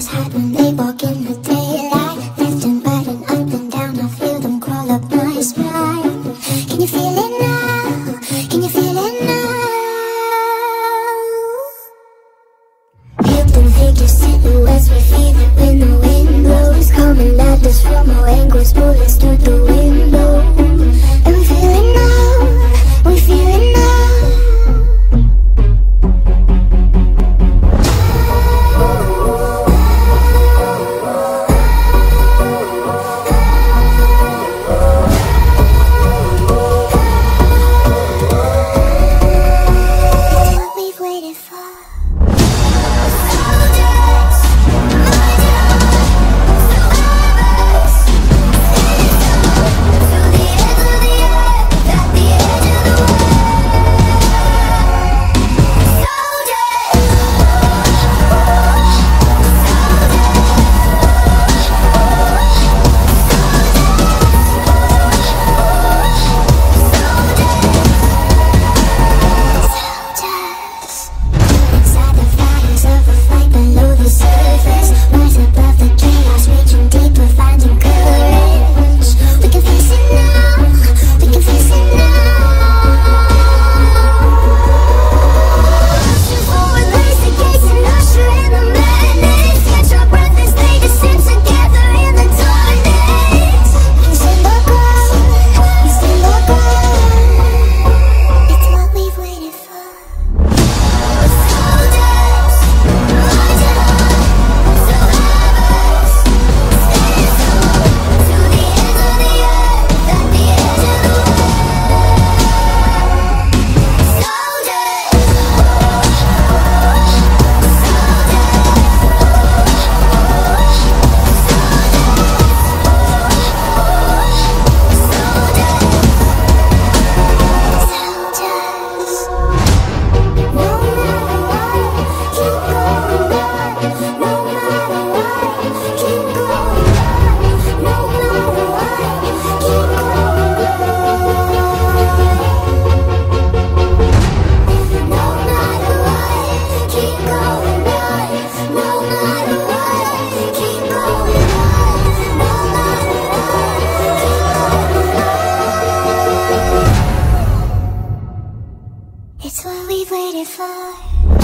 shadows hide we've for.